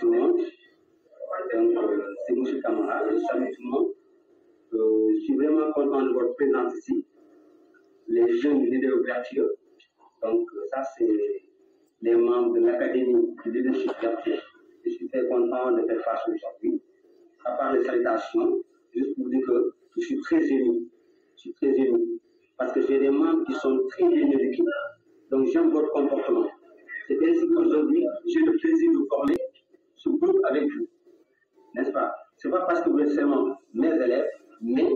tout tout le monde. Euh, euh, je suis vraiment content de votre présence ici. Les jeunes leaders vertueux donc euh, ça c'est les membres de l'académie du leadership je suis très content de faire face aujourd'hui. À part les salutations juste pour dire que je suis très ému. Parce que j'ai des membres qui sont très bien éduqués. Donc, j'aime votre comportement. C'est ainsi qu'aujourd'hui, j'ai le plaisir de former ce groupe avec vous. N'est-ce pas? Ce n'est pas parce que vous êtes seulement mes élèves, mais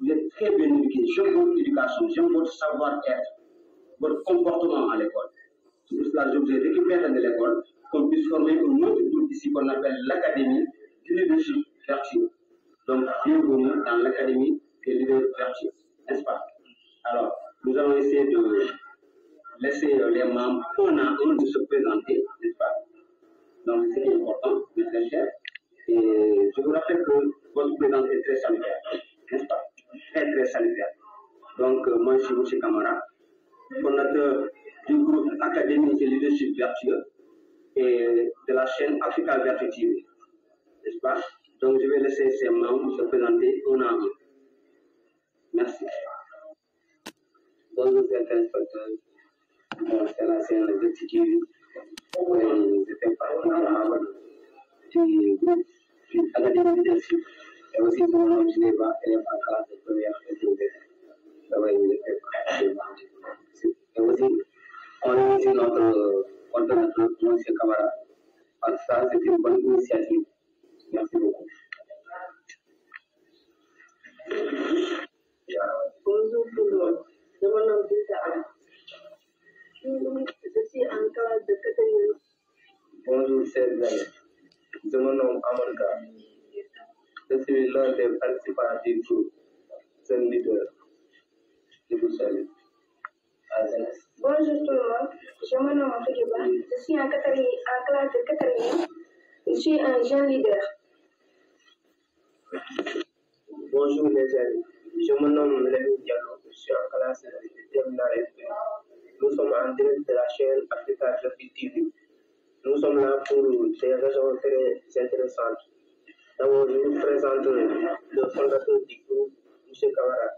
vous êtes très bien éduqués. J'aime votre éducation, j'aime votre savoir-être, votre comportement à l'école. C'est pour cela que je vous ai récupéré de l'école, qu'on puisse former un autre groupe ici qu'on appelle l'Académie du leadership vertueux. Donc, bienvenue dans l'Académie des leaders vertueux, n'est-ce pas? Alors, nous allons essayer de laisser euh, les membres un à un de se présenter, n'est-ce pas? Donc, c'est important, mes très chers. Et je vous rappelle que votre présence est très salutaire, n'est-ce pas? Très, très salutaire. Donc, euh, moi, je suis M. Kamara, fondateur du groupe Académie de leadership vertueux et de la chaîne Africa Vertu TV, n'est-ce pas? Donc, je vais laisser ces membres se présenter un à un. Merci. Bonjour, chers téléspectateurs. Bon, c'est la scène de Tiki. Je fais partie du groupe du Académie Leadership. Et aussi, mon nom, je n'ai pas élève en classe de première et de D'abord, je fais partie de Et aussi, on remercie notre coordonnateur, M. Kamara. Parce que ça, c'est une bonne initiative. Merci beaucoup. Bonjour tout le monde. Je me nomme Binta Am. Je quatrième. Bonjour, chers amis. Je me nomme Amarka. Je suis l'un des participants du groupe Jeune Leader. Je vous salue. Bonjour tout le monde. Je me nomme Fakiba. Je suis en, quatrième, en classe de quatrième. Je suis un jeune leader. Bonjour les amis, je me nomme Lévi Diallo, je suis en classe de terminale SP. Nous sommes en direct de la chaîne TV. Nous sommes là pour des raisons très intéressantes. D'abord, je vous présente le fondateur du groupe, M. Kamara.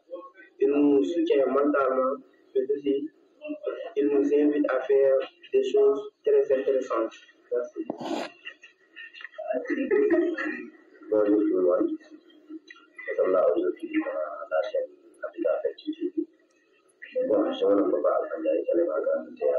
Il nous soutient mentalement, mais aussi il nous invite à faire des choses très intéressantes. Merci. Bonjour tout le monde. Nous sommes là aujourd'hui dans la chaîne Africa Affective TV. Bon, je me nomme Papa Alpha je suis là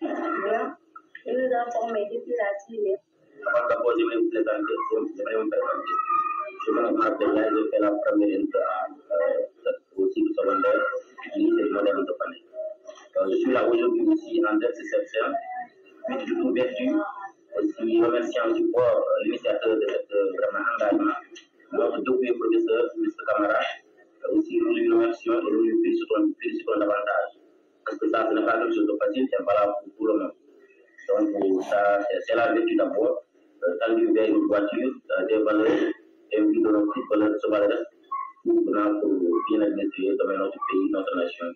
là dans le participatif du groupe. Merci. Je. Je. Je. Je. Je. Je en je remercier nous a formés depuis la sixième. Avant d'abord, je vais vous présenter, je vais me présenter. Je nomme Abdellah, je fais la première année au cycle secondaire du lycée de Pané. Je suis là aujourd'hui aussi en cette chaîne, puis du coup, vertu, aussi remerciant du corps l'initiateur de cet vraiment engagement, notre double professeur, M. Kamara. Aussi, nous lui remercions et nous lui félicitons. Parce que ça, ce n'est pas quelque chose de facile, c'est pas là pour tout le monde. Donc, ça, c'est la vertu d'abord, euh, tendre vers une voiture, euh, des valeurs, et puis de nos petites valeurs de valeurs, pour, pour bien administrer dans notre pays, notre nation,